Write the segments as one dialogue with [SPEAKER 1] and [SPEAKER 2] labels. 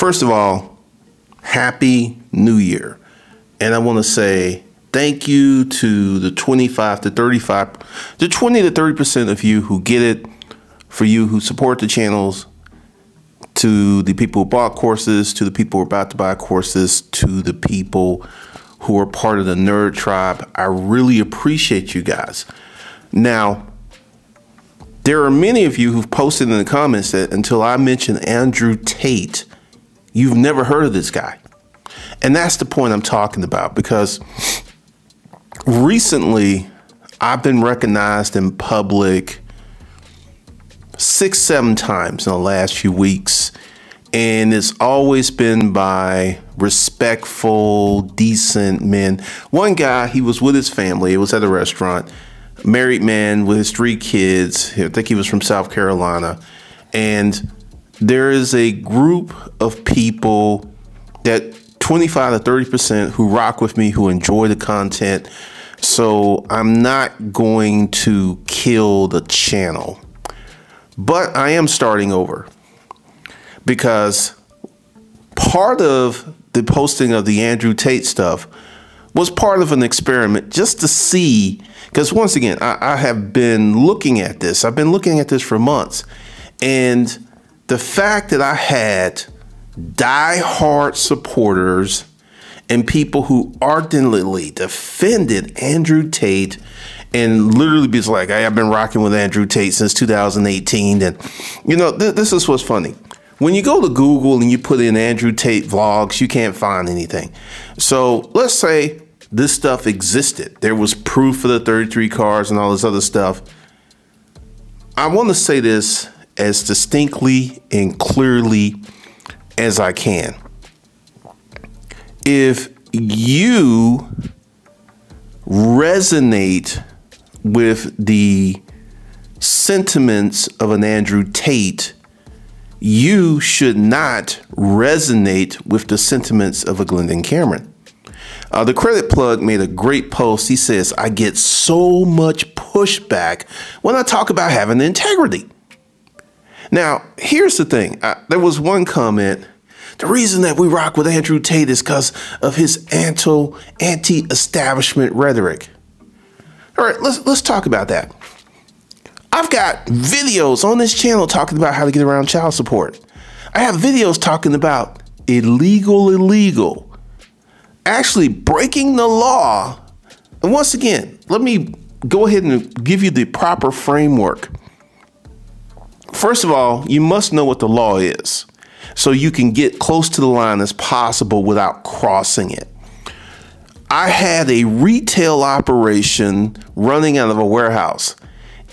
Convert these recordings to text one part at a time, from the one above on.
[SPEAKER 1] First of all, happy new year. And I want to say thank you to the 25 to 35, the 20 to 30% of you who get it, for you who support the channels, to the people who bought courses, to the people who are about to buy courses, to the people who are part of the nerd tribe. I really appreciate you guys. Now, there are many of you who've posted in the comments that until I mention Andrew Tate, you've never heard of this guy. And that's the point I'm talking about because recently I've been recognized in public six, seven times in the last few weeks. And it's always been by respectful, decent men. One guy, he was with his family, it was at a restaurant, married man with his three kids. I think he was from South Carolina. And there is a group of people that 25 to 30% who rock with me, who enjoy the content. So I'm not going to kill the channel. But I am starting over because part of the posting of the Andrew Tate stuff was part of an experiment just to see. Because once again, I, I, have been looking at this, I've been looking at this for months. And the fact that I had die-hard supporters and people who ardently defended Andrew Tate and literally be like, I've been rocking with Andrew Tate since 2018. And, you know, th this is what's funny. When you go to Google and you put in Andrew Tate vlogs, you can't find anything. So let's say this stuff existed. There was proof of the 33 cars and all this other stuff. I want to say this as distinctly and clearly as I can. If you resonate with the sentiments of an Andrew Tate, you should not resonate with the sentiments of a Glendon Cameron. Uh, the credit plug made a great post. He says, I get so much pushback when I talk about having integrity. Now, here's the thing uh, there was one comment. The reason that we rock with Andrew Tate is because of his anti anti establishment rhetoric. All right, let's let's talk about that. I've got videos on this channel talking about how to get around child support. I have videos talking about illegal, illegal, actually breaking the law. And once again, let me go ahead and give you the proper framework. First of all, you must know what the law is so you can get close to the line as possible without crossing it. I had a retail operation running out of a warehouse.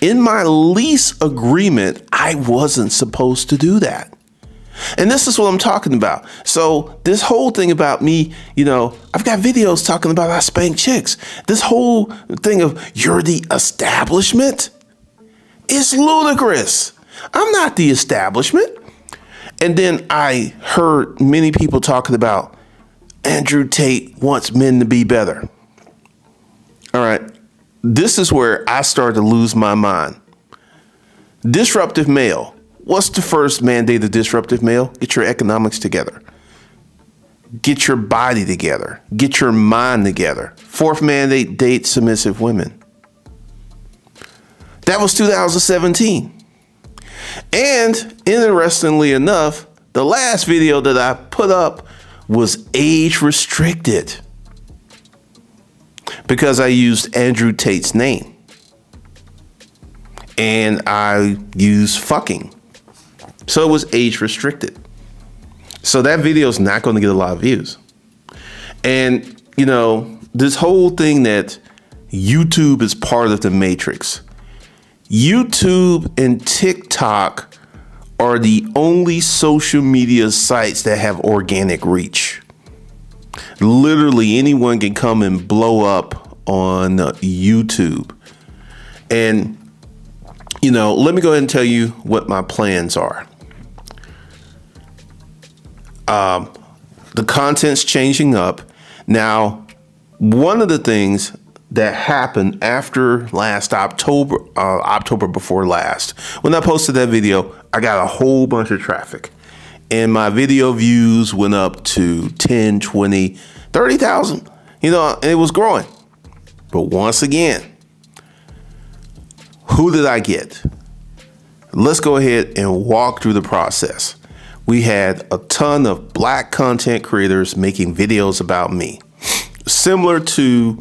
[SPEAKER 1] In my lease agreement, I wasn't supposed to do that. And this is what I'm talking about. So, this whole thing about me, you know, I've got videos talking about I spank chicks. This whole thing of you're the establishment is ludicrous. I'm not the establishment. And then I heard many people talking about Andrew Tate wants men to be better. All right. This is where I started to lose my mind. Disruptive male. What's the first mandate of disruptive male? Get your economics together. Get your body together. Get your mind together. Fourth mandate, date submissive women. That was 2017. And interestingly enough, the last video that I put up was age restricted because I used Andrew Tate's name and I used fucking. So it was age restricted. So that video is not going to get a lot of views. And, you know, this whole thing that YouTube is part of the matrix. YouTube and TikTok are the only social media sites that have organic reach. Literally, anyone can come and blow up on YouTube. And, you know, let me go ahead and tell you what my plans are. Um, the content's changing up. Now, one of the things that happened after last October, uh, October before last. When I posted that video, I got a whole bunch of traffic. and my video views went up to 10, 20, 30,000. You know, and it was growing. But once again, who did I get? Let's go ahead and walk through the process. We had a ton of black content creators making videos about me, similar to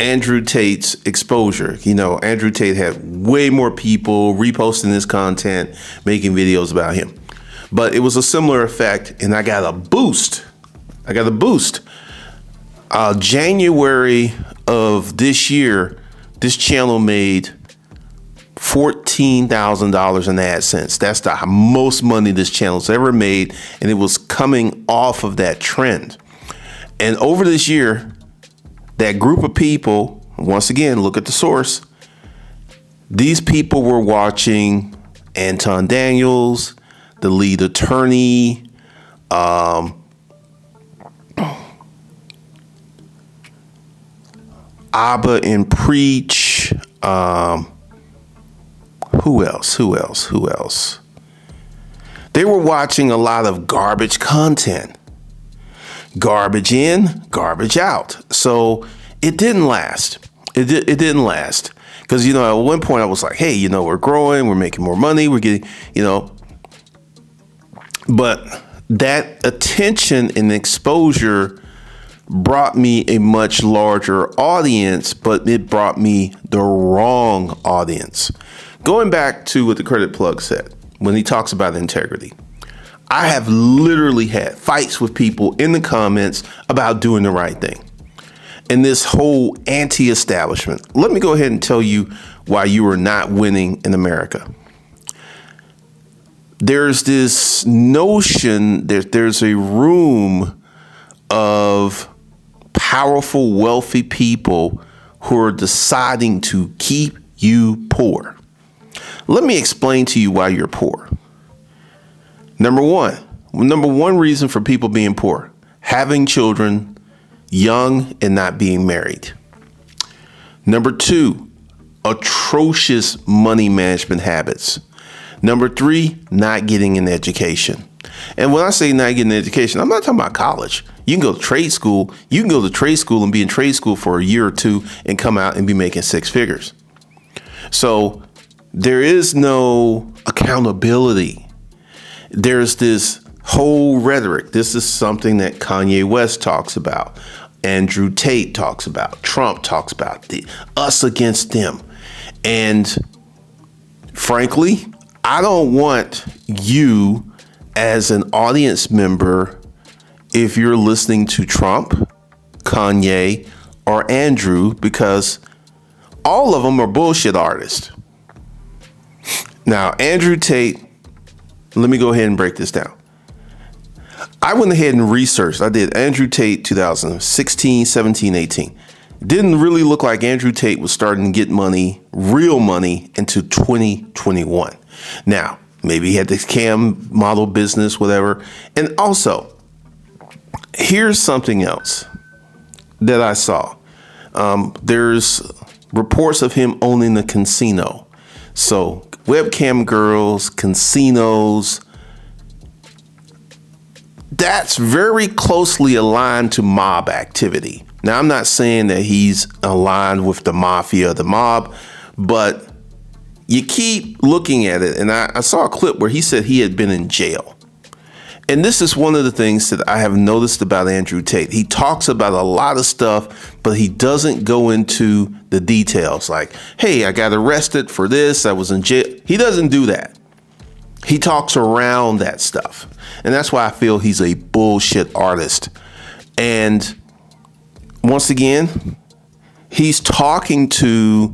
[SPEAKER 1] Andrew Tate's exposure. You know, Andrew Tate had way more people reposting his content, making videos about him. But it was a similar effect, and I got a boost. I got a boost. Uh, January of this year, this channel made $14,000 in AdSense. That's the most money this channel's ever made, and it was coming off of that trend. And over this year, that group of people, once again, look at the source. These people were watching Anton Daniels, the lead attorney, um, Aba and Preach. Um, who else? Who else? Who else? They were watching a lot of garbage content. Garbage in, garbage out. So it didn't last. It, di- it didn't last. Because, you know, at one point I was like, hey, you know, we're growing, we're making more money, we're getting, you know. But that attention and exposure brought me a much larger audience, but it brought me the wrong audience. Going back to what the credit plug said when he talks about integrity, I have literally had fights with people in the comments about doing the right thing. And this whole anti establishment. Let me go ahead and tell you why you are not winning in America. There's this notion that there's a room of powerful, wealthy people who are deciding to keep you poor. Let me explain to you why you're poor. Number one, number one reason for people being poor having children young and not being married. Number two, atrocious money management habits. Number three, not getting an education. And when I say not getting an education, I'm not talking about college. You can go to trade school. You can go to trade school and be in trade school for a year or two and come out and be making six figures. So there is no accountability. There's this whole rhetoric. This is something that Kanye West talks about, Andrew Tate talks about, Trump talks about, the us against them. And frankly, I don't want you as an audience member if you're listening to Trump, Kanye, or Andrew because all of them are bullshit artists. Now, Andrew Tate, let me go ahead and break this down. I went ahead and researched. I did Andrew Tate 2016, 17, 18. Didn't really look like Andrew Tate was starting to get money, real money, into 2021. Now, maybe he had this cam model business, whatever. And also, here's something else that I saw. Um, there's reports of him owning a casino. So webcam girls, casinos. That's very closely aligned to mob activity. Now, I'm not saying that he's aligned with the mafia, the mob, but you keep looking at it. And I, I saw a clip where he said he had been in jail. And this is one of the things that I have noticed about Andrew Tate. He talks about a lot of stuff, but he doesn't go into the details like, hey, I got arrested for this, I was in jail. He doesn't do that. He talks around that stuff. And that's why I feel he's a bullshit artist. And once again, he's talking to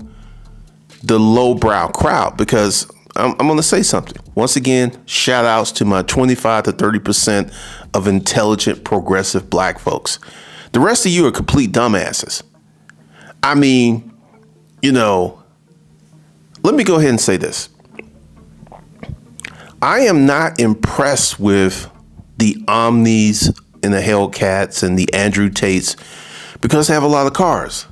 [SPEAKER 1] the lowbrow crowd because I'm, I'm going to say something. Once again, shout outs to my 25 to 30% of intelligent, progressive black folks. The rest of you are complete dumbasses. I mean, you know, let me go ahead and say this. I am not impressed with the Omnis and the Hellcats and the Andrew Tates because they have a lot of cars.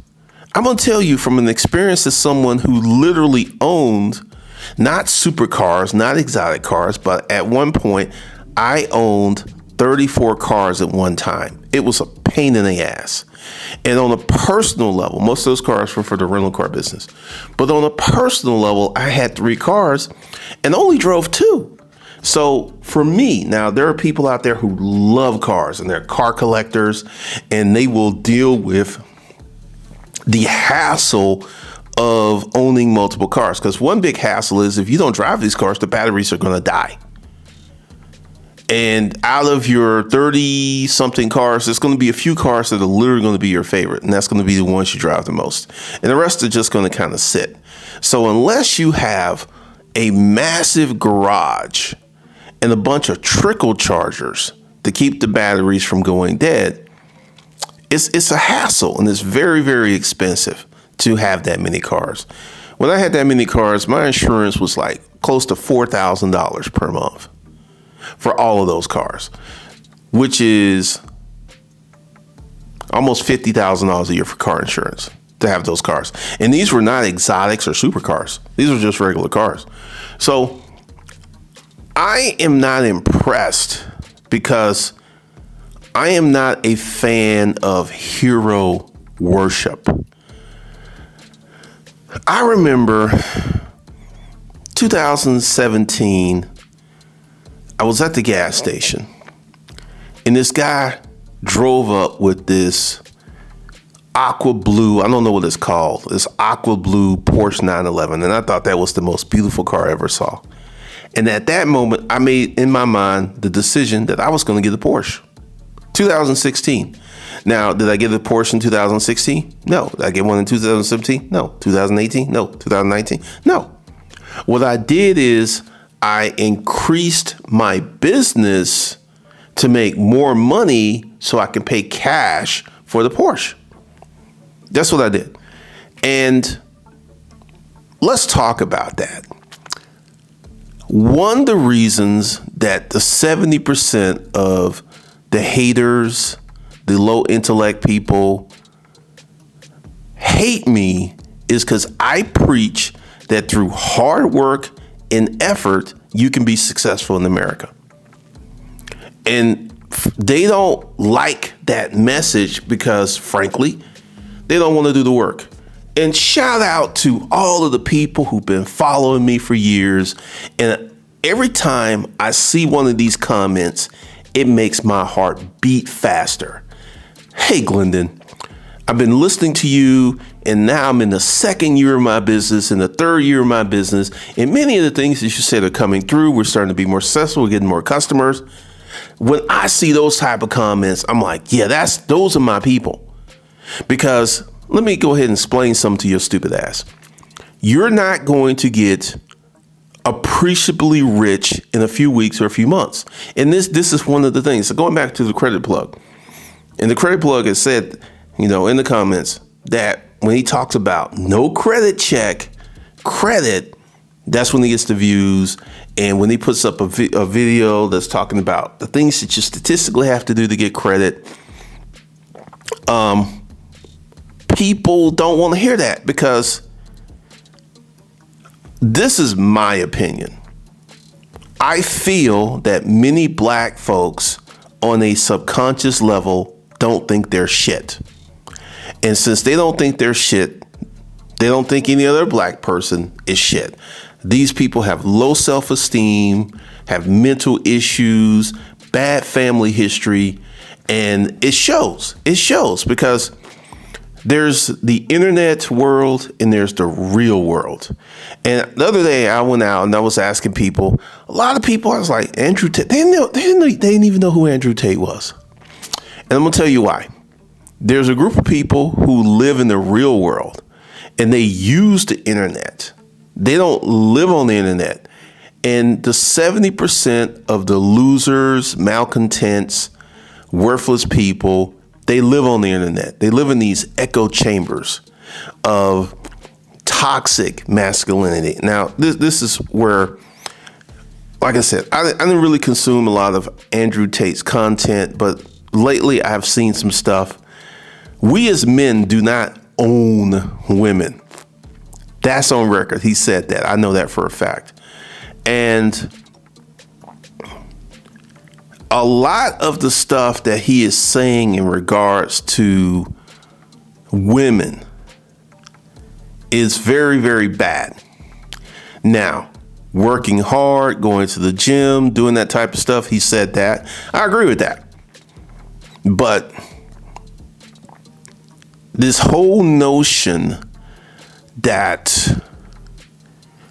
[SPEAKER 1] I'm going to tell you from an experience as someone who literally owned not supercars, not exotic cars, but at one point I owned 34 cars at one time. It was a pain in the ass. And on a personal level, most of those cars were for the rental car business. But on a personal level, I had three cars and only drove two. So for me, now there are people out there who love cars and they're car collectors and they will deal with the hassle of owning multiple cars. Because one big hassle is if you don't drive these cars, the batteries are going to die. And out of your 30 something cars, there's going to be a few cars that are literally going to be your favorite. And that's going to be the ones you drive the most. And the rest are just going to kind of sit. So unless you have a massive garage and a bunch of trickle chargers to keep the batteries from going dead, it's, it's a hassle and it's very, very expensive to have that many cars. When I had that many cars, my insurance was like close to $4,000 per month for all of those cars, which is almost $50,000 a year for car insurance to have those cars. And these were not exotics or supercars. These were just regular cars. So I am not impressed because I am not a fan of hero worship. I remember 2017 I was at the gas station and this guy drove up with this aqua blue, I don't know what it's called, this aqua blue Porsche 911. And I thought that was the most beautiful car I ever saw. And at that moment, I made in my mind the decision that I was going to get a Porsche. 2016. Now, did I get a Porsche in 2016? No. Did I get one in 2017? No. 2018? No. 2019? No. What I did is I increased my business to make more money so I can pay cash for the Porsche. That's what I did. And let's talk about that. One of the reasons that the 70% of the haters, the low intellect people hate me is because I preach that through hard work and effort, you can be successful in America. And they don't like that message because, frankly, they don't want to do the work. And shout out to all of the people who've been following me for years. And every time I see one of these comments, it makes my heart beat faster. Hey, Glendon, I've been listening to you, and now I'm in the second year of my business, in the third year of my business, and many of the things that you said are coming through. We're starting to be more successful, we're getting more customers. When I see those type of comments, I'm like, yeah, that's those are my people. Because let me go ahead and explain something to your stupid ass. You're not going to get appreciably rich in a few weeks or a few months. And this this is one of the things. So going back to the credit plug. And the credit plug has said you know, in the comments that when he talks about no credit check, credit, that's when he gets the views. And when he puts up a, vi a video that's talking about the things that you statistically have to do to get credit, um, people don't want to hear that because this is my opinion. I feel that many black folks on a subconscious level don't think they're shit. And since they don't think they're shit, they don't think any other black person is shit. These people have low self esteem, have mental issues, bad family history, and it shows. It shows because there's the internet world and there's the real world. And the other day I went out and I was asking people, a lot of people, I was like, Andrew Tate, they didn't, know, they didn't, they didn't even know who Andrew Tate was. And I'm gonna tell you why there's a group of people who live in the real world and they use the internet. They don't live on the internet. And the 70% of the losers, malcontents, worthless people, they live on the internet. They live in these echo chambers of toxic masculinity. Now, this, this is where, like I said, I, I didn't really consume a lot of Andrew Tate's content, but lately I've seen some stuff we as men do not own women. That's on record. He said that. I know that for a fact. And a lot of the stuff that he is saying in regards to women is very, very bad. Now, working hard, going to the gym, doing that type of stuff, he said that. I agree with that. But this whole notion that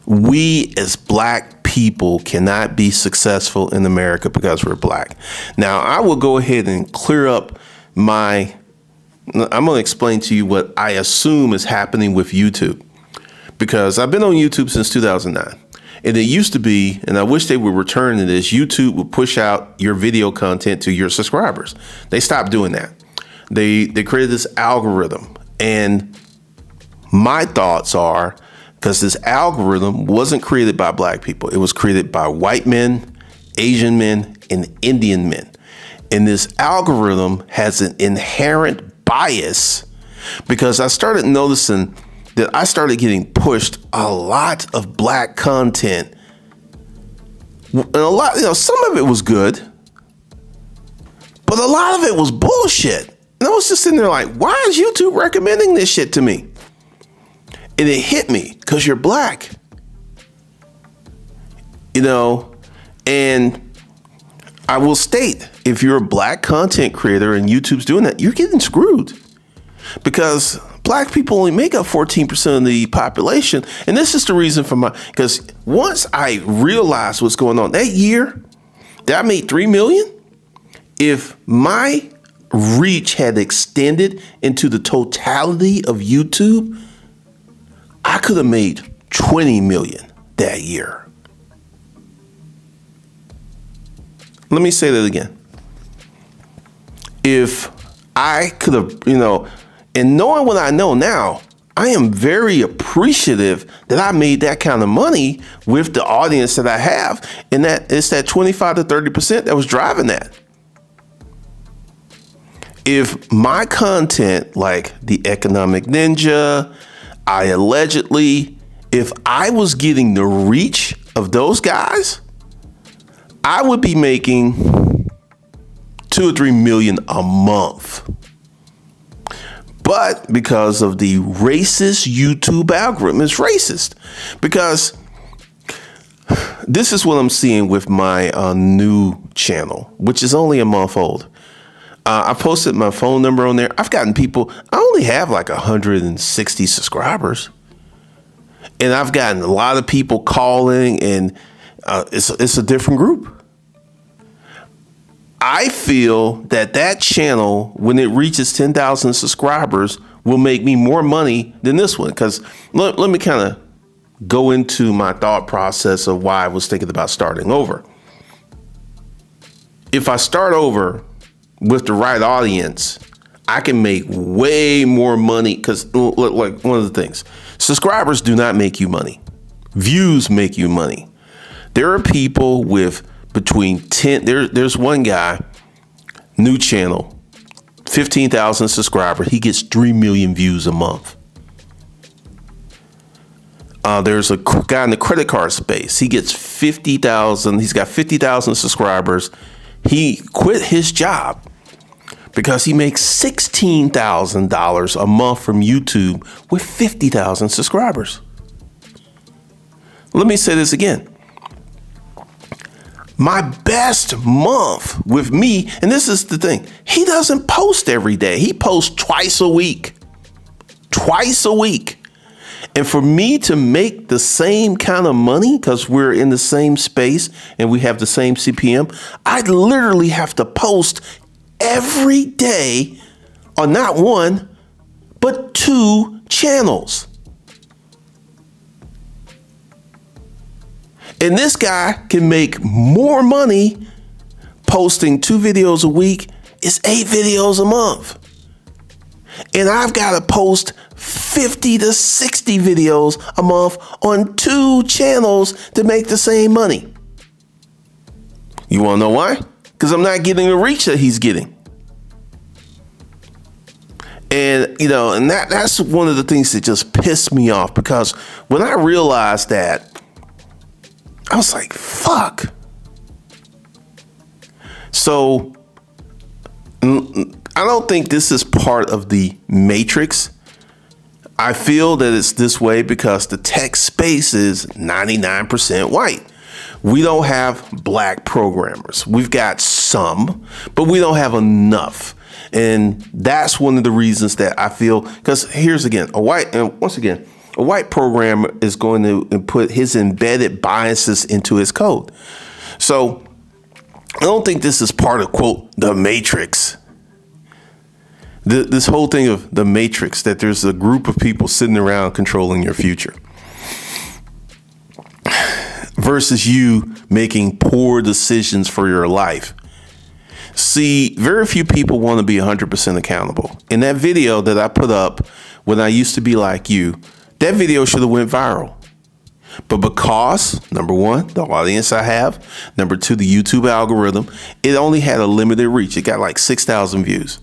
[SPEAKER 1] we as black people cannot be successful in America because we're black. Now, I will go ahead and clear up my I'm going to explain to you what I assume is happening with YouTube because I've been on YouTube since 2009. And it used to be, and I wish they would return to this, YouTube would push out your video content to your subscribers. They stopped doing that. They they created this algorithm. And my thoughts are because this algorithm wasn't created by black people. It was created by white men, Asian men, and Indian men. And this algorithm has an inherent bias because I started noticing that I started getting pushed a lot of black content. And a lot, you know, some of it was good, but a lot of it was bullshit. And I was just sitting there like, why is YouTube recommending this shit to me? And it hit me because you're black. You know, and I will state if you're a black content creator and YouTube's doing that, you're getting screwed because black people only make up 14% of the population. And this is the reason for my, because once I realized what's going on that year, that I made 3 million. If my reach had extended into the totality of YouTube, I could have made 20 million that year. Let me say that again. If I could have, you know, and knowing what I know now, I am very appreciative that I made that kind of money with the audience that I have. And that it's that 25 to 30% that was driving that. If my content, like the economic ninja, I allegedly, if I was getting the reach of those guys, I would be making two or three million a month. But because of the racist YouTube algorithm, it's racist. Because this is what I'm seeing with my uh, new channel, which is only a month old. Uh, I posted my phone number on there. I've gotten people, I only have like 160 subscribers. And I've gotten a lot of people calling, and uh, it's, it's a different group. I feel that that channel, when it reaches 10,000 subscribers, will make me more money than this one. Because let, let me kind of go into my thought process of why I was thinking about starting over. If I start over with the right audience, I can make way more money. Because, like one of the things, subscribers do not make you money, views make you money. There are people with between 10 there there's one guy new channel 15,000 subscribers he gets 3 million views a month. Uh, there's a guy in the credit card space he gets 50,000 he's got 50,000 subscribers he quit his job because he makes $16,000 a month from YouTube with 50,000 subscribers. Let me say this again my best month with me, and this is the thing, he doesn't post every day. He posts twice a week. Twice a week. And for me to make the same kind of money, because we're in the same space and we have the same CPM, I literally have to post every day on not one, but two channels. And this guy can make more money posting two videos a week. It's eight videos a month. And I've got to post 50 to 60 videos a month on two channels to make the same money. You want to know why? Because I'm not getting the reach that he's getting. And you know, and that that's one of the things that just pissed me off because when I realized that I was like, fuck. So I don't think this is part of the matrix. I feel that it's this way because the tech space is 99% white. We don't have black programmers. We've got some, but we don't have enough. And that's one of the reasons that I feel because here's again a white and once again a white programmer is going to put his embedded biases into his code. So I don't think this is part of quote the matrix. The, this whole thing of the matrix that there's a group of people sitting around controlling your future versus you making poor decisions for your life. See, very few people want to be 100% accountable. In that video that I put up when I used to be like you, that video should have went viral. But because number one, the audience I have, number two, the YouTube algorithm, it only had a limited reach. It got like 6,000 views.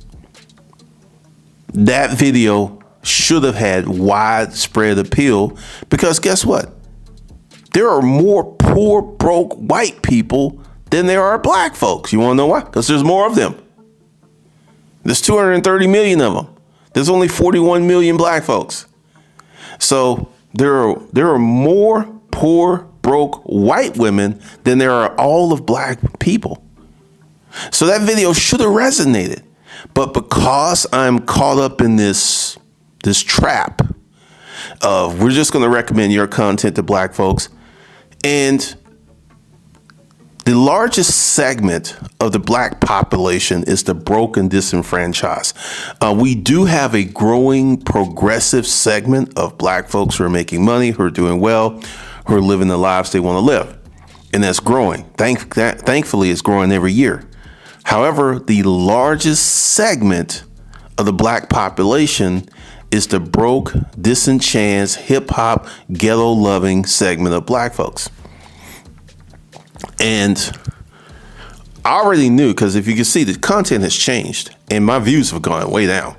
[SPEAKER 1] That video should have had widespread appeal because guess what? There are more poor, broke white people than there are black folks. You want to know why? Because there's more of them. There's 230 million of them. There's only 41 million black folks. So there are there are more poor, broke white women than there are all of black people. So that video should have resonated. But because I'm caught up in this this trap of we're just going to recommend your content to black folks and the largest segment of the black population is the broken disenfranchised. Uh, we do have a growing progressive segment of black folks who are making money, who are doing well, who are living the lives they want to live. And that's growing. Thank, that, thankfully, it's growing every year. However, the largest segment of the black population is the broke, disenchanted, hip hop, ghetto loving segment of black folks. And I already knew because if you can see, the content has changed and my views have gone way down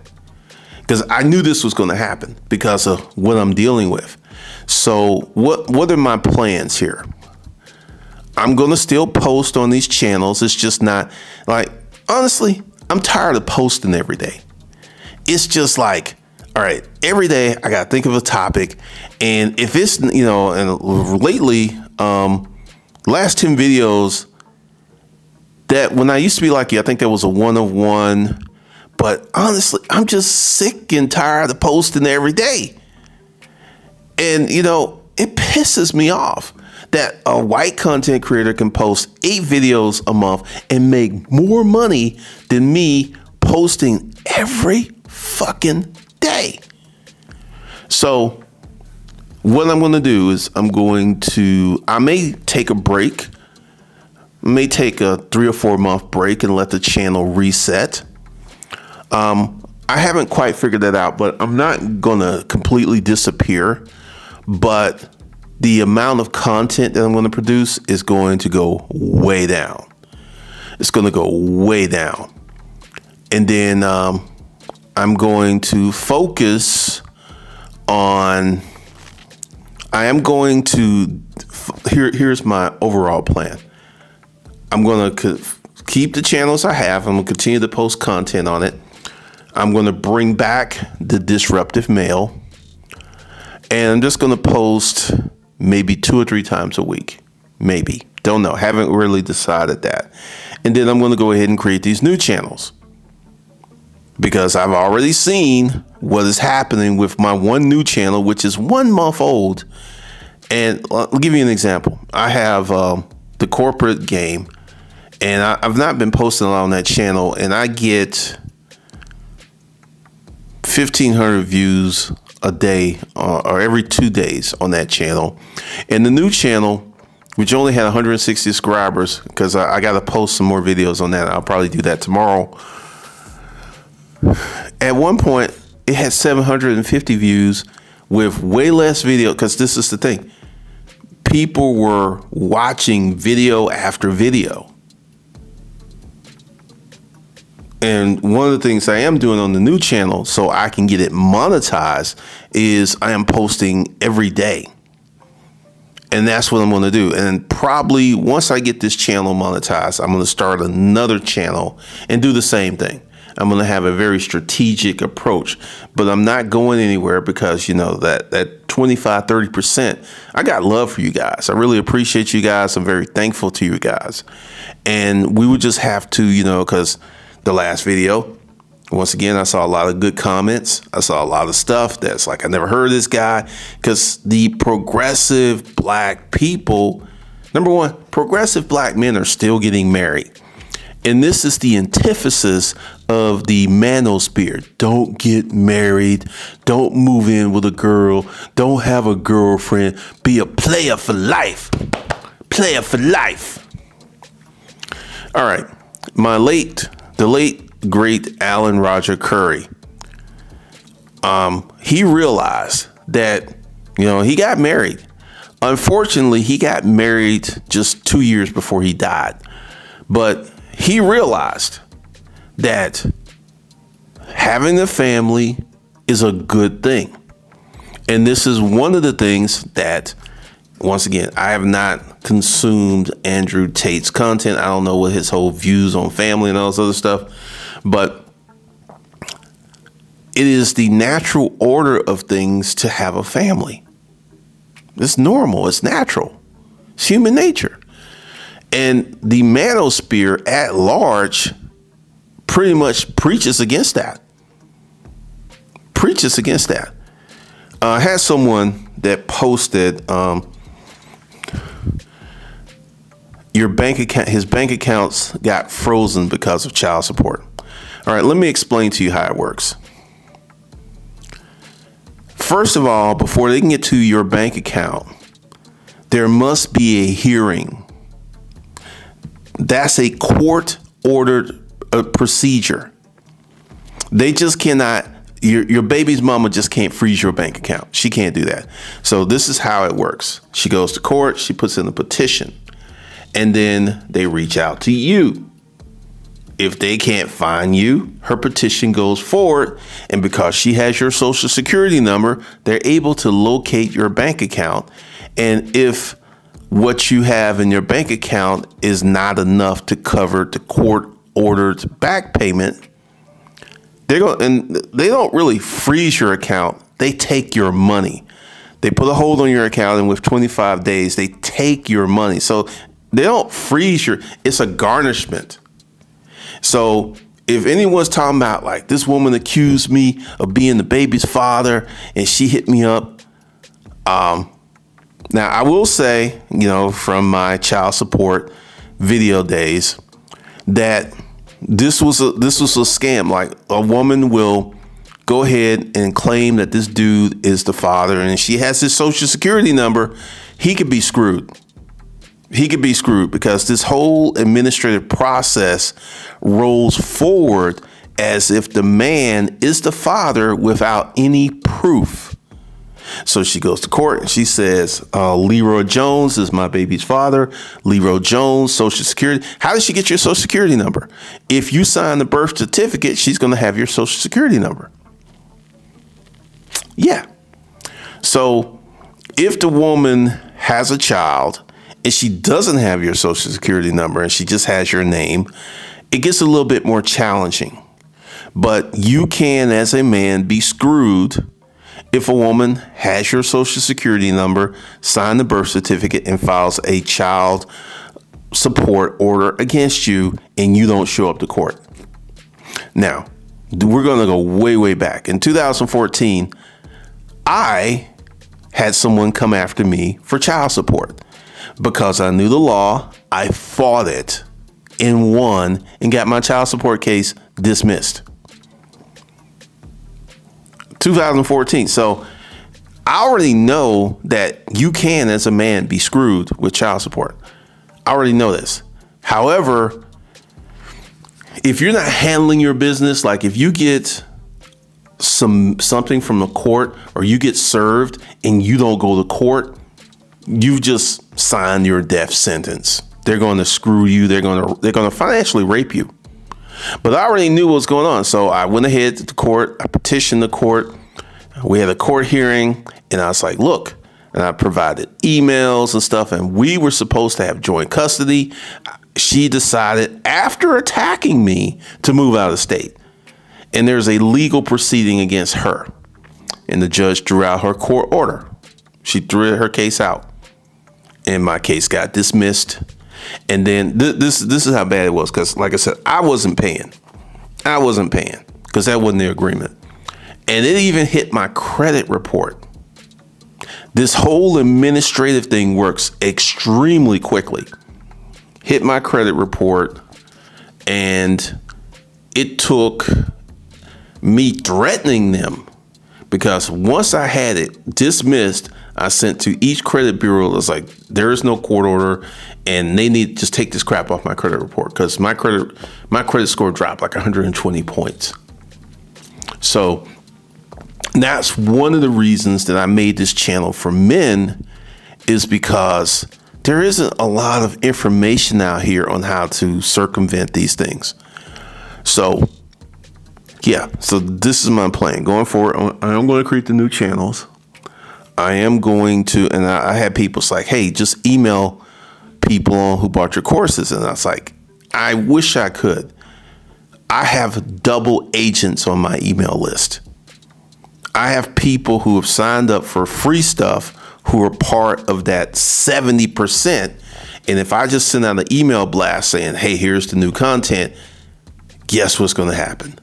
[SPEAKER 1] because I knew this was going to happen because of what I'm dealing with. So, what what are my plans here? I'm going to still post on these channels. It's just not like honestly, I'm tired of posting every day. It's just like all right, every day I got to think of a topic and if it's you know, and lately um last 10 videos that when I used to be like you, I think there was a one of one. But honestly, I'm just sick and tired of posting every day. And, you know, it pisses me off that a white content creator can post eight videos a month and make more money than me posting every fucking day. So what I'm going to do is I'm going to, I may take a break, may take a three or four month break and let the channel reset. Um, I haven't quite figured that out, but I'm not going to completely disappear. But the amount of content that I'm going to produce is going to go way down. It's going to go way down. And then um, I'm going to focus on I am going to here. Here's my overall plan. I'm going to keep the channels I have. I'm going to continue to post content on it. I'm going to bring back the disruptive male, and I'm just going to post maybe two or three times a week. Maybe don't know. Haven't really decided that. And then I'm going to go ahead and create these new channels because I've already seen what is happening with my one new channel, which is one month old. And I'll give you an example. I have um, the corporate game, and I, have not been posting a lot on that channel, and I get 1,500 views a day uh, or every two days on that channel. And the new channel, which only had 160 subscribers, because I, I got to post some more videos on that. I'll probably do that tomorrow at one point, it had 750 views with way less video because this is the thing. People were watching video after video. And one of the things I am doing on the new channel so I can get it monetized is I am posting every day. And that's what I'm going to do. And probably once I get this channel monetized, I'm going to start another channel and do the same thing. I'm going to have a very strategic approach, but I'm not going anywhere because, you know, that, that 25, 30%, I got love for you guys. I really appreciate you guys. I'm very thankful to you guys. And we would just have to, you know, because the last video, once again, I saw a lot of good comments. I saw a lot of stuff that's like, I never heard this guy. Because the progressive black people, number one, progressive black men are still getting married. And this is the antithesis of the manosphere. Don't get married. Don't move in with a girl. Don't have a girlfriend. Be a player for life. Player for life. All right. My late, the late great Alan Roger Currie. um, he realized that, you know, he got married. Unfortunately, he got married just two years before he died. But he realized that having a family is a good thing. And this is one of the things that, once again, I have not consumed Andrew Tate's content. I don't know what his whole views on family and all this other stuff. But it is the natural order of things to have a family. It's normal, it's natural, it's human nature. And the manosphere at large pretty much preaches against that. Preaches against that. Uh, I had someone that posted um, your bank account, his bank accounts got frozen because of child support. All right, let me explain to you how it works. First of all, before they can get to your bank account, there must be a hearing. That's a court ordered uh, procedure. They just cannot, your, your baby's mama just can't freeze your bank account. She can't do that. So, this is how it works she goes to court, she puts in a petition, and then they reach out to you. If they can't find you, her petition goes forward. And because she has your social security number, they're able to locate your bank account. And if what you have in your bank account is not enough to cover the court ordered back payment, they go and they don't really freeze your account. They take your money. They put a hold on your account, and with 25 days, they take your money. So they don't freeze your. It's a garnishment. So if anyone's talking about like this woman accused me of being the baby's father and she hit me up, um, now I will say, you know, from my child support video days, that this was a this was a scam. Like a woman will go ahead and claim that this dude is the father and she has his social security number, he could be screwed he could be screwed because this whole administrative process rolls forward as if the man is the father without any proof. So she goes to court and she says, uh, Leroy Jones is my baby's father. Leroy Jones, Social Security. How did she get your Social Security number? If you sign the birth certificate, she's going to have your Social Security number. Yeah. So if the woman has a child and she doesn't have your social security number and she just has your name, it gets a little bit more challenging. But you can, as a man, be screwed if a woman has your social security number, sign the birth certificate, and files a child support order against you, and you don't show up to court. Now, we're going to go way, way back. In 2014, I had someone come after me for child support because I knew the law. I fought it and won and got my child support case dismissed. 2014. So I already know that you can, as a man, be screwed with child support. I already know this. However, if you're not handling your business, like if you get some something from the court or you get served and you don't go to court, you've just signed your death sentence. They're going to screw you. They're going to they're going to financially rape you. But I already knew what was going on, so I went ahead to the court. I petitioned the court. We had a court hearing, and I was like, "Look, and I provided emails and stuff, and we were supposed to have joint custody. She decided after attacking me to move out of state. And there's a legal proceeding against her. And the judge drew out her court order. She threw her case out. And my case got dismissed. And then th- this this is how bad it was because, like I said, I wasn't paying. I wasn't paying because that wasn't the agreement. And it even hit my credit report. This whole administrative thing works extremely quickly. Hit my credit report, and it took me threatening them because once I had it dismissed, I sent to each credit bureau. It was like, there is no court order, and they need to just take this crap off my credit report because my credit my credit score dropped like 120 points. So that's one of the reasons that I made this channel for men is because there isn't a lot of information out here on how to circumvent these things. So yeah, so this is my plan going forward. I am going to create the new channels. I am going to, and I, had people like, hey, just email people who bought your courses. And I was like, I wish I could. I have double agents on my email list. I have people who have signed up for free stuff who are part of that 70%. And if I just send out an email blast saying, hey, here's the new content, guess what's going to happen?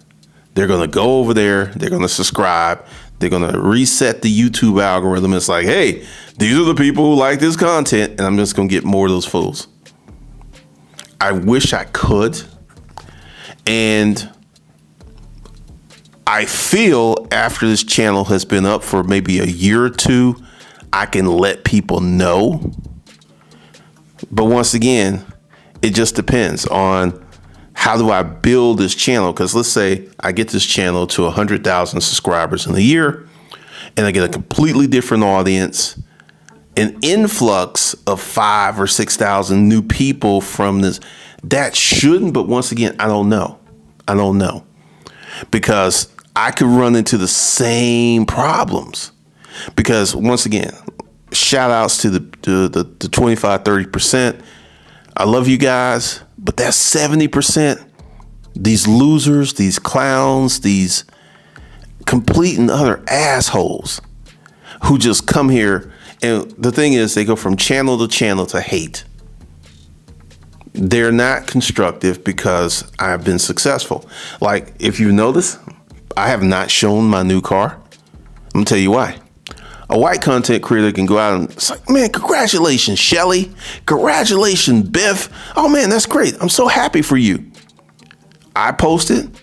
[SPEAKER 1] They're going to go over there, they're going to subscribe, they're going to reset the YouTube algorithm. It's like, hey, these are the people who like this content, and I'm just going to get more of those fools. I wish I could. And I feel after this channel has been up for maybe a year or two, I can let people know. But once again, it just depends on how do I build this channel? Because let's say I get this channel to 100,000 subscribers in a year and I get a completely different audience, an influx of five or 6,000 new people from this. That shouldn't, but once again, I don't know. I don't know. Because I could run into the same problems. Because once again, shout outs to the, the, the 25, 30%. I love you guys but that 70%, these losers, these clowns, these complete and utter assholes who just come here. And the thing is, they go from channel to channel to hate. They're not constructive because I've been successful. Like, if you notice, I have not shown my new car. I'm gonna tell you why a white content creator can go out and it's like, man, congratulations, Shelly. Congratulations, Biff. Oh man, that's great. I'm so happy for you. I posted.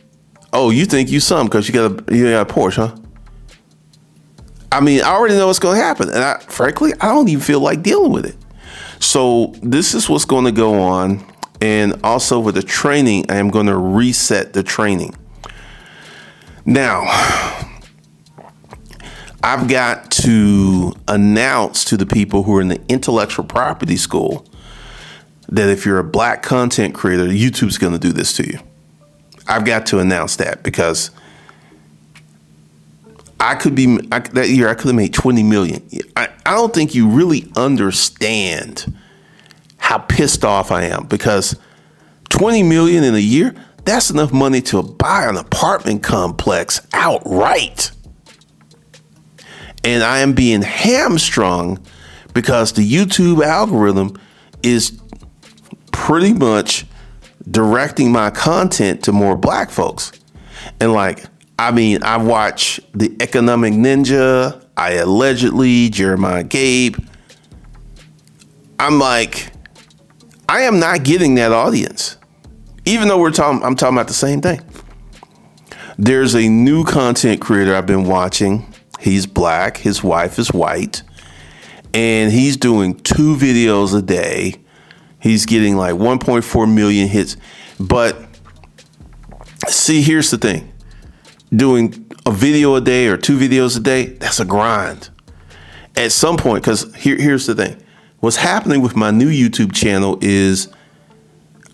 [SPEAKER 1] Oh, you think you some because you got a you got a Porsche, huh? I mean, I already know what's going to happen, and I, frankly, I don't even feel like dealing with it. So this is what's going to go on, and also with the training, I am going to reset the training. Now, I've got to announce to the people who are in the intellectual property school that if you're a black content creator, YouTube's going to do this to you. I've got to announce that because I could be I, that year I could have made 20 million. I, I don't think you really understand how pissed off I am because 20 million in a year, that's enough money to buy an apartment complex outright and I am being hamstrung because the YouTube algorithm is pretty much directing my content to more black folks. And like, I mean, I watch the Economic Ninja, I allegedly, Jeremiah Babe. I'm like, I am not getting that audience. Even though we're talking, I'm talking about the same thing. There's a new content creator I've been watching He's black, his wife is white, and he's doing two videos a day. He's getting like 1.4 million hits. But see, here's the thing doing a video a day or two videos a day, that's a grind. At some point, because here, here's the thing what's happening with my new YouTube channel is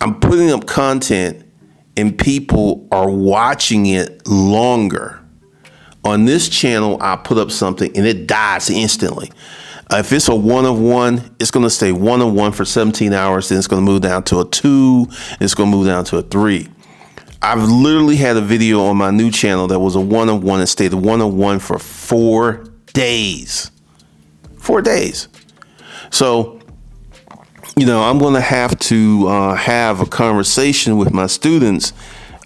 [SPEAKER 1] I'm putting up content and people are watching it longer on this channel, I put up something and it dies instantly. if it's a one of one, it's going to stay one of one for 17 hours. Then it's going to move down to a two. it's going to move down to a three. I've literally had a video on my new channel that was a one of one and stayed one of one for four days. Four days. So, you know, I'm going to have to uh, have a conversation with my students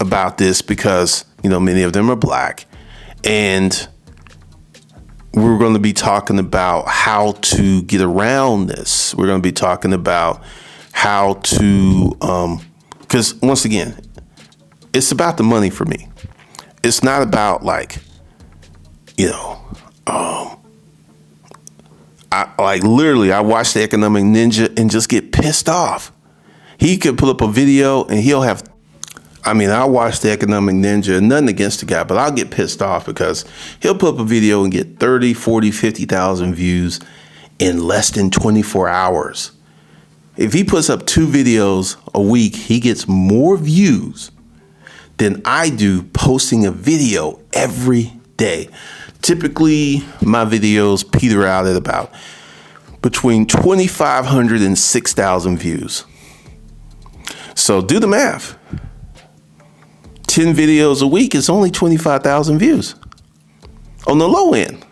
[SPEAKER 1] about this because, you know, many of them are black. And we're going to be talking about how to get around this. We're going to be talking about how to, because um, once again, it's about the money for me. It's not about like, you know, um, I like literally I watch the economic ninja and just get pissed off. He could pull up a video and he'll have I mean, I watch the Economic Ninja, nothing against the guy, but I'll get pissed off because he'll put up a video and get 30, 40, 50,000 views in less than 24 hours. If he puts up two videos a week, he gets more views than I do posting a video every day. Typically, my videos peter out at about between 2,500 and 6,000 views. So do the math. 10 videos a week is only 25,000 views on the low end.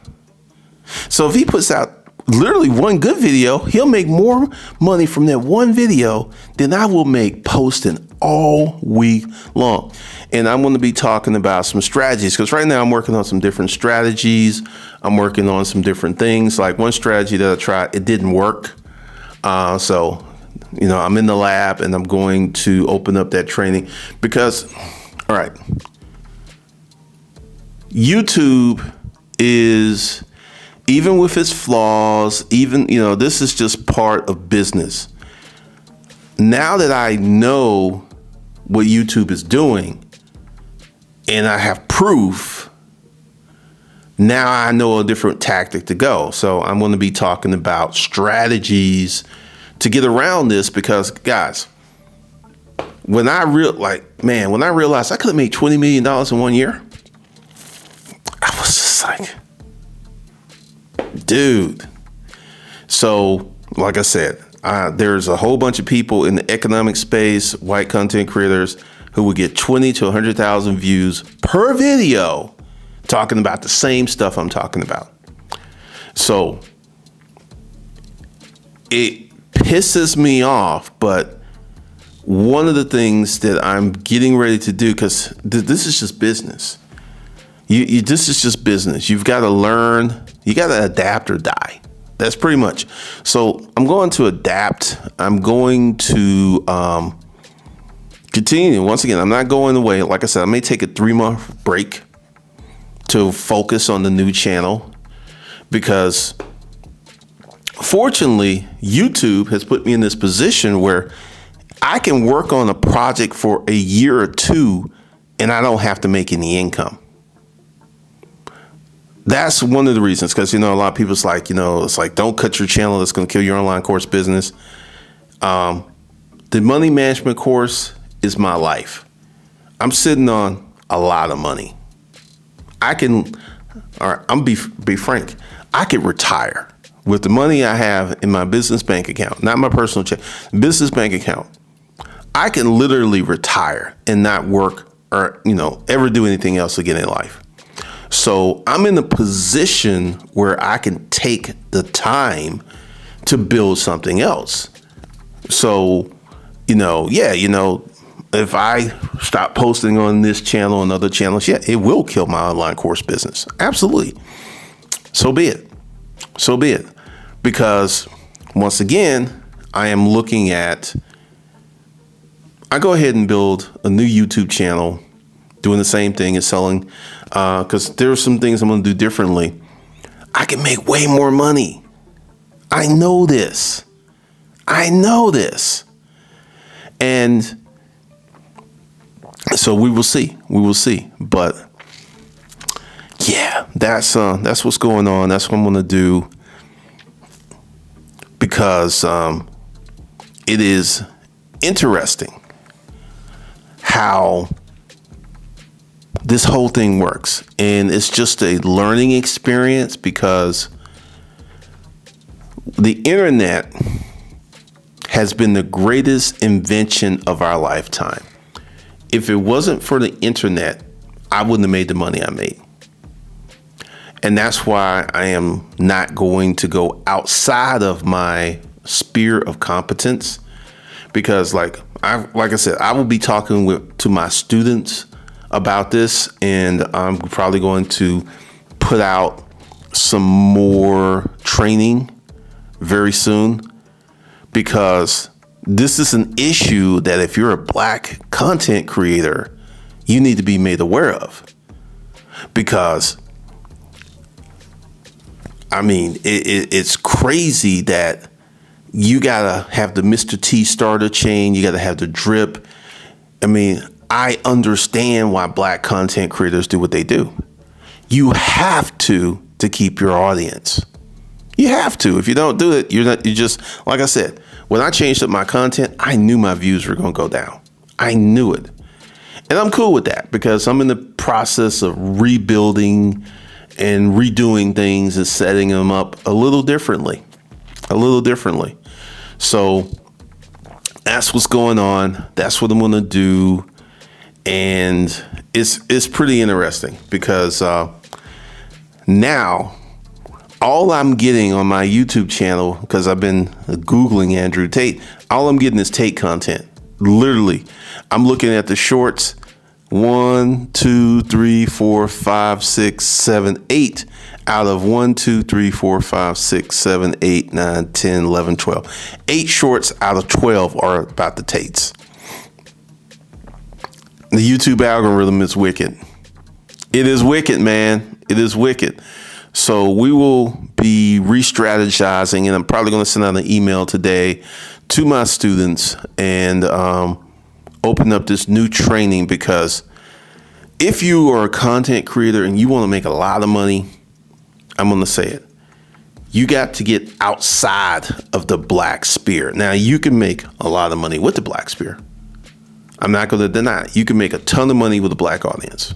[SPEAKER 1] So if he puts out literally one good video, he'll make more money from that one video than I will make posting all week long. And I'm going to be talking about some strategies because right now I'm working on some different strategies. I'm working on some different things. Like one strategy that I tried, it didn't work. Uh, so, you know, I'm in the lab and I'm going to open up that training because all right. YouTube is even with its flaws, even you know, this is just part of business. Now that I know what YouTube is doing and I have proof, now I know a different tactic to go. So I'm going to be talking about strategies to get around this because guys, when I real like man, when I realized I could have made twenty million dollars in one year, I was just like, dude. So, like I said, uh, there's a whole bunch of people in the economic space, white content creators, who would get twenty to hundred thousand views per video, talking about the same stuff I'm talking about. So it pisses me off, but one of the things that I'm getting ready to do, because th- this is just business. You, you, this is just business. You've got to learn. You got to adapt or die. That's pretty much. So I'm going to adapt. I'm going to um, continue. Once again, I'm not going away. Like I said, I may take a three month break to focus on the new channel because fortunately, YouTube has put me in this position where I can work on a project for a year or two and I don't have to make any income. That's one of the reasons because, you know, a lot of people's like, you know, it's like, don't cut your channel. That's going to kill your online course business. Um, the money management course is my life. I'm sitting on a lot of money. I can, right, I'm be, be frank, I could retire with the money I have in my business bank account, not my personal check, business bank account. I can literally retire and not work or, you know, ever do anything else again in life. So I'm in a position where I can take the time to build something else. So, you know, yeah, you know, if I stop posting on this channel and other channels, yeah, it will kill my online course business. Absolutely. So be it. So be it. Because once again, I am looking at I go ahead and build a new YouTube channel, doing the same thing as selling, because uh, there are some things I'm going to do differently. I can make way more money. I know this. I know this. And so we will see. We will see. But yeah, that's uh, that's what's going on. That's what I'm going to do because um, it is interesting how this whole thing works. And it's just a learning experience because the internet has been the greatest invention of our lifetime. If it wasn't for the internet, I wouldn't have made the money I made. And that's why I am not going to go outside of my sphere of competence because like I like I said, I will be talking with to my students about this and I'm probably going to put out some more training very soon because this is an issue that if you're a black content creator, you need to be made aware of. Because, I mean, it, it, it's crazy that you gotta have the Mr. T starter chain, you gotta have the drip. I mean, I understand why black content creators do what they do. You have to to keep your audience. You have to. If you don't do it, you're not. You just like I said. When I changed up my content, I knew my views were going to go down. I knew it, and I'm cool with that because I'm in the process of rebuilding and redoing things and setting them up a little differently, a little differently. So that's what's going on. That's what I'm to do, and it's it's pretty interesting because uh, now all I'm getting on my YouTube channel, because I've been Googling Andrew Tate, all I'm getting is Tate content. Literally, I'm looking at the shorts one, two, three, four, five, six, seven, eight out of one, two, three, four, five, six, seven, eight, nine, 10, 11, 12. Eight shorts out of 12 are about the Tates. The YouTube algorithm is wicked. It is wicked, man. It is wicked. So we will be re strategizing, and I'm probably going to send out an email today to my students and um, open up this new training because if you are a content creator and you want to make a lot of money, I'm going to say it. You got to get outside of the black sphere. Now, you can make a lot of money with the black sphere. I'm not going to deny it. You can make a ton of money with a black audience.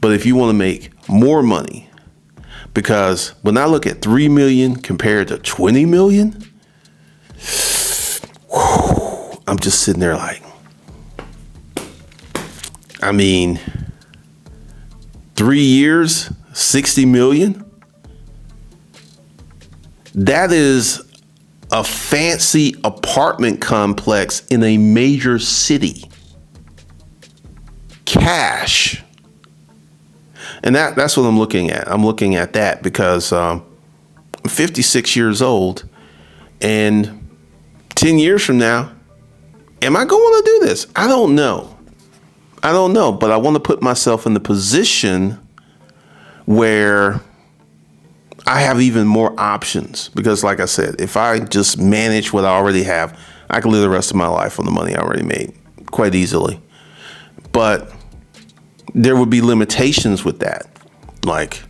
[SPEAKER 1] But if you want to make more money, because when I look at 3 million compared to 20 million, whew, I'm just sitting there like, I mean, three years, 60 million. That is a fancy apartment complex in a major city. Cash and that that's what I'm looking at. I'm looking at that because um, I'm 56 years old, and 10 years from now, am I going to do this? I don't know. I don't know, but I want to put myself in the position where I have even more options because, like I said, if I just manage what I already have, I can live the rest of my life on the money I already made quite easily. But there would be limitations with that. Like,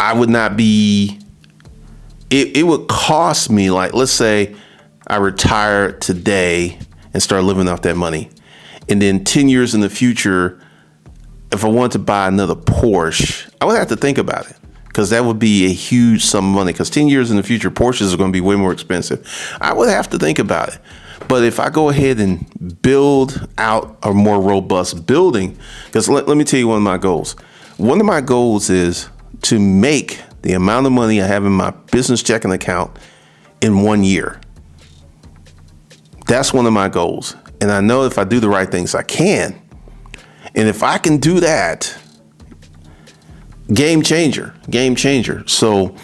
[SPEAKER 1] I would not be, it, it would cost me, like, let's say I retire today and start living off that money. And then 10 years in the future, if I wanted to buy another Porsche, I would have to think about it because that would be a huge sum of money. Because 10 years in the future, Porsches are going to be way more expensive. I would have to think about it. But if I go ahead and build out a more robust building, because let, let me tell you one of my goals. One of my goals is to make the amount of money I have in my business checking account in one year. That's one of my goals. And I know if I do the right things, I can. And if I can do that, game changer, game changer. So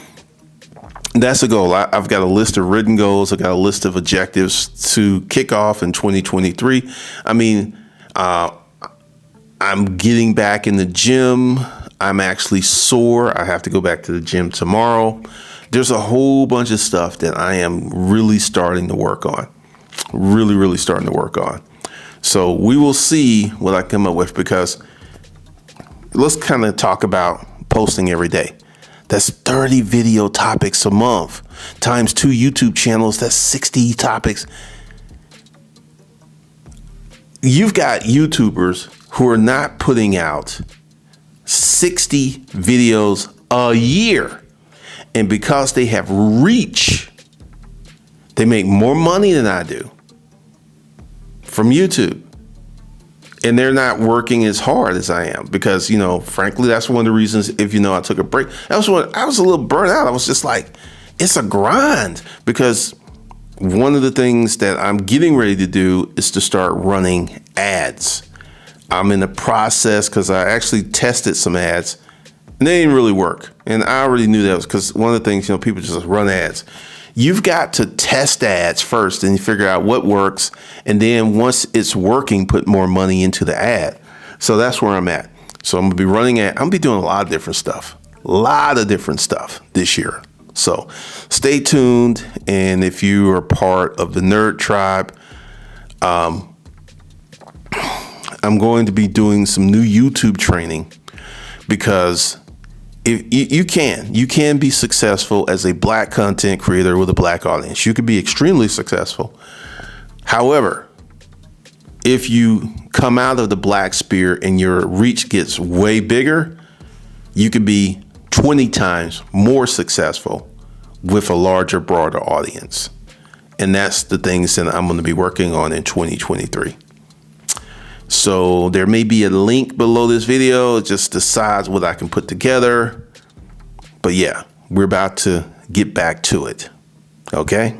[SPEAKER 1] that's a goal. I, have got a list of written goals. I've got a list of objectives to kick off in 2023. I mean, uh, I'm getting back in the gym. I'm actually sore. I have to go back to the gym tomorrow. There's a whole bunch of stuff that I am really starting to work on. Really, really starting to work on. So we will see what I come up with because let's kind of talk about posting every day. That's 30 video topics a month times two YouTube channels. That's 60 topics. You've got YouTubers who are not putting out 60 videos a year. And because they have reach, they make more money than I do from YouTube. And they're not working as hard as I am because, you know, frankly, that's one of the reasons if you know I took a break. That was when I was a little burnt out. I was just like, it's a grind because one of the things that I'm getting ready to do is to start running ads. I'm in the process because I actually tested some ads and they didn't really work. And I already knew that was because one of the things, you know, people just run ads. You've got to test ads first and figure out what works. And then once it's working, put more money into the ad. So that's where I'm at. So I'm gonna be running at, I'm gonna be doing a lot of different stuff, a lot of different stuff this year. So stay tuned. And if you are part of the Nerd Tribe, um, I'm going to be doing some new YouTube training because if you, you, can you can be successful as a black content creator with a black audience. You could be extremely successful. However if you come out of the black sphere and your reach gets way bigger you could be 20 times more successful with a larger broader audience. And that's the things that i'm going to be working on in 2023 so there may be a link below this video, just decides what I can put together. But yeah, we're about to get back to it. Okay?